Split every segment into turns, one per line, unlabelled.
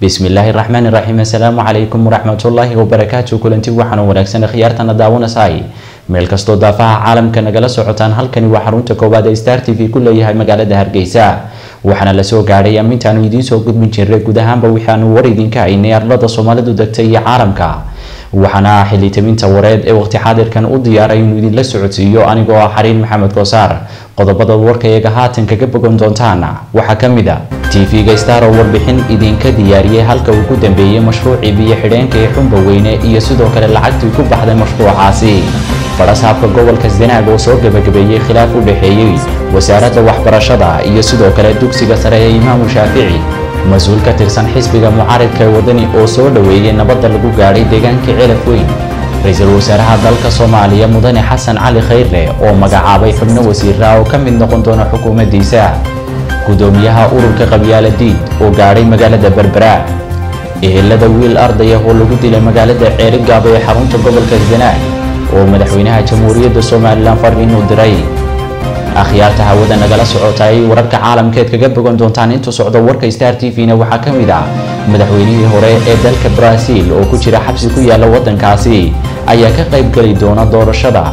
bismillaahi raxmaani raxiim assalaamu calaykum waraxmatullaahi wabarakaatu kulanti waxaana wanaagsan khiyaartana daawanasay meel kastoo daafaha caalamka nagala socotaan halkani waa xarunta koowaad ee star t v ku leeyahay magaalada hargeysa. Waxaana la soo gaadhay amintaanu idiin soo gudbin jirnay guud ahaanba waxaanu war idinka haynay arlada soomaalidu degta iyo caalamka. Waxaana xilitaminta wareed ee waqti xaadirkan u diyaaray inuu idinla socodsiiyo anigoo ah xariin maxamed koosaar qodobada warkayaga haatan kaga bogan doontaan waxaa ka mid a tv-ga star oo warbixin idinka diyaariyey halka uu ku dambeeyey mashruucii biyo xidheenka ee xumba weyne iyo sidoo kale lacagtii ku baxday mashruucaasi. Fadhasaabka gobolka sanaag oo soo gebagabeeyey khilaaf u dhexeeyey wasaaradda waxbarashada iyo sidoo kale dugsiga sare ee imaamu shaafici. Mas'uul ka tirsan xisbiga mucaaridka ee wadani oo soo dhoweeyey nabadda lagu gaadhay deegaanka celaf weyn. Ra'iisul wasaaraha dalka soomaaliya mudane xasan cali khayre oo magacaabay xubno wasiira oo ka mid noqon doona xukuumaddiisa gudoomiyaha ururka qabyaala diid oo gaadhay magaalada berbera. Ehelada wiil ardaya oo lagu dilay magaalada ceerigaaba ee xarunta gobolka sanaag oo madaxweynaha jamhuuriyadda somalilan fariin u diray. Akhyaarta hawada nagala socotay wararka caalamkeed kaga bogan doontaan intuu socdo warka star t v-na waxaa ka mid ah madaxweynihii hore ee dalka brazil oo ku jira xabsi ku yaalla waddankaasi ayaa ka qayb geli doona doorashada.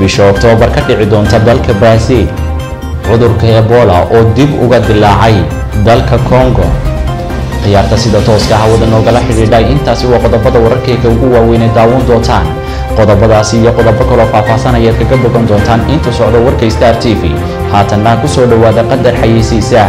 Bisha oktoobar ka dhici doonta dalka brazil cudurka ebola oo dib uga dilaacay dalka congo. Khiyaarta sida tooska hawada noogala xidhiidhay. Intaasi waa qodobada wararkeyga ugu waaweynee daawan doontaan. Qodobadaasi iyo qodobo kaloo faahfaahsan ayaad kaga bogan doontaan intuu socdo warka star t v. Haatanna ku soo dhowaada qadar xayeysiisa